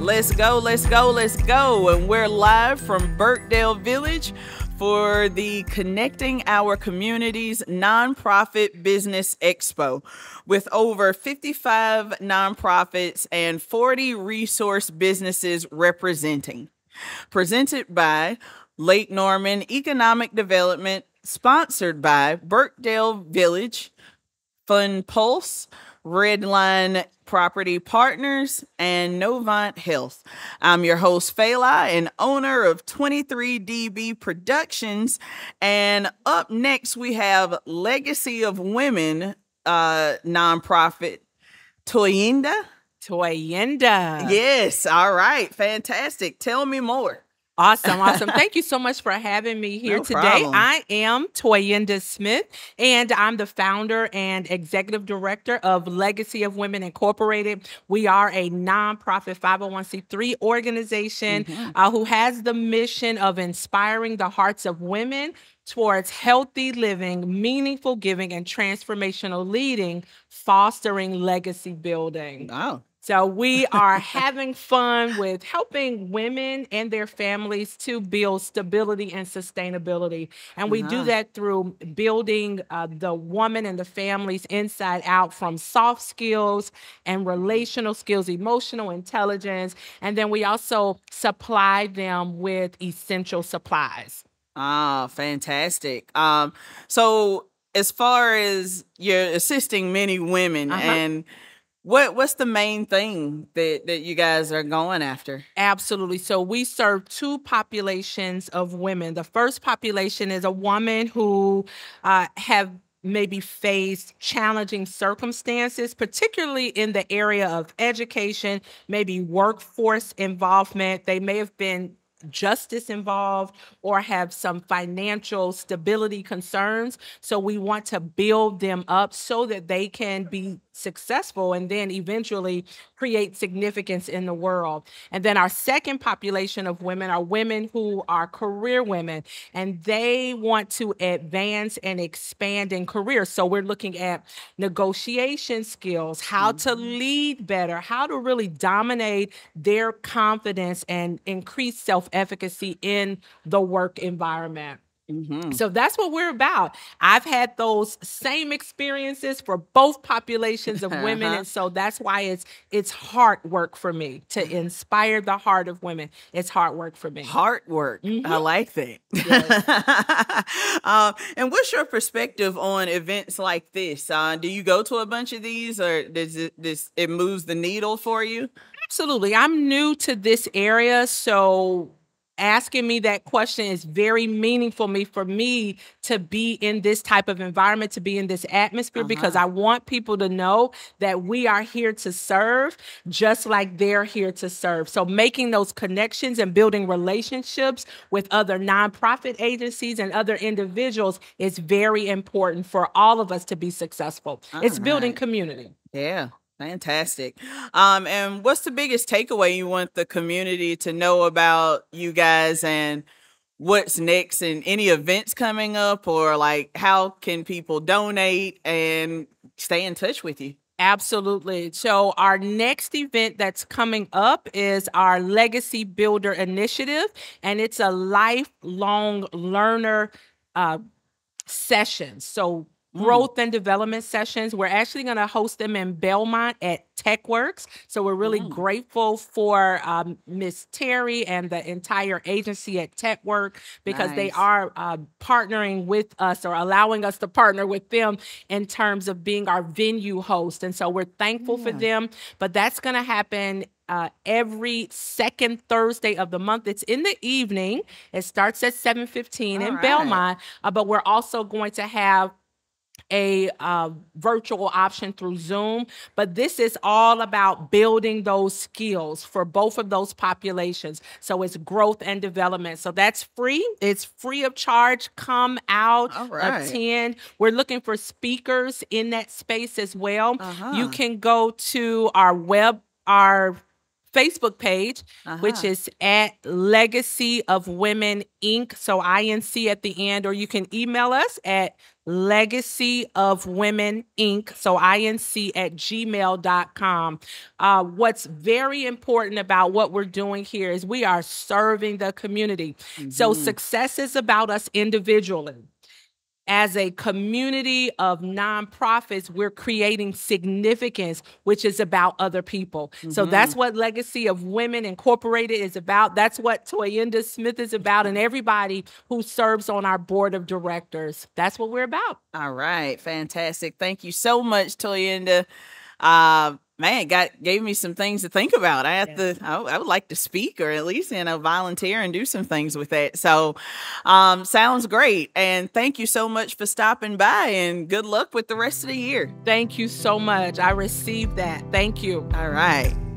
Let's go, let's go, let's go. And we're live from Birkdale Village for the Connecting Our Communities Nonprofit Business Expo with over 55 nonprofits and 40 resource businesses representing. Presented by Lake Norman Economic Development, sponsored by Birkdale Village, Fund Pulse, Redline Property Partners, and Novant Health. I'm your host, Fela, and owner of 23DB Productions. And up next, we have Legacy of Women uh, nonprofit, Toyinda. Toyinda. Yes. All right. Fantastic. Tell me more. Awesome, awesome. Thank you so much for having me here No today. problem. I am Toyinda Smith, and I'm the founder and executive director of Legacy of Women Incorporated. We are a nonprofit 501c3 organization Mm-hmm. uh, who has the mission of inspiring the hearts of women towards healthy living, meaningful giving, and transformational leading, fostering legacy building. Wow. So we are having fun with helping women and their families to build stability and sustainability. And we do that through building uh, the woman and the families inside out from soft skills and relational skills, emotional intelligence. And then we also supply them with essential supplies. Ah, fantastic. Um, so as far as you're assisting many women Uh-huh. and what what's the main thing that, that you guys are going after? Absolutely. So we serve two populations of women. The first population is a woman who uh, have maybe faced challenging circumstances, particularly in the area of education, maybe workforce involvement. They may have been justice involved or have some financial stability concerns. So we want to build them up so that they can be successful and then eventually create significance in the world. And then our second population of women are women who are career women and they want to advance and expand in career. So we're looking at negotiation skills, how to mm-hmm. lead better, how to really dominate their confidence and increase self efficacy in the work environment. Mm-hmm. So that's what we're about. I've had those same experiences for both populations of women, Uh-huh. and so that's why it's it's hard work for me to inspire the heart of women. It's hard work for me. Heart work. I Mhm. like that. Yes. um, and what's your perspective on events like this? Uh, do you go to a bunch of these, or does it this it moves the needle for you? Absolutely. I'm new to this area, so asking me that question is very meaningful me for me to be in this type of environment to be in this atmosphere because Uh-huh. I want people to know that we are here to serve just like they're here to serve. So making those connections and building relationships with other nonprofit agencies and other individuals is very important for all of us to be successful. it's building community. Yeah, fantastic. Um, and what's the biggest takeaway you want the community to know about you guys and what's next and any events coming up or like how can people donate and stay in touch with you? Absolutely. So, our next event that's coming up is our Legacy Builder Initiative, and it's a lifelong learner uh, session. So. Growth and development sessions. We're actually going to host them in Belmont at TechWorks. So, we're really Mm. grateful for um, Miss Terry and the entire agency at TechWork because they are uh, partnering with us or allowing us to partner with them in terms of being our venue host. And so we're thankful for them. But that's going to happen uh, every second Thursday of the month. It's in the evening. It starts at 7:15 in right. Belmont. Uh, but we're also going to have a uh, virtual option through Zoom. But this is all about building those skills for both of those populations. So it's growth and development. So that's free. It's free of charge. Come out, right. attend. We're looking for speakers in that space as well. Uh-huh. You can go to our web, our Facebook page, which Uh-huh. is at Legacy of Women Inc. So INC at the end, or you can email us at Legacy of Women Inc. So INC at gmail.com. Uh, what's very important about what we're doing here is we are serving the community. Mm-hmm. So success is about us individually as a community of nonprofits, we're creating significance, which is about other people. Mm-hmm. So that's what Legacy of Women Incorporated is about. That's what Toyinda Smith is about, and everybody who serves on our board of directors. That's what we're about. All right, fantastic. Thank you so much, Toyinda. Uh, man, got gave me some things to think about. I have yeah. to. I, I, would like to speak or at least you know volunteer and do some things with that. So, um, sounds great. And thank you so much for stopping by. And good luck with the rest of the year. Thank you so much. I received that. Thank you. All right.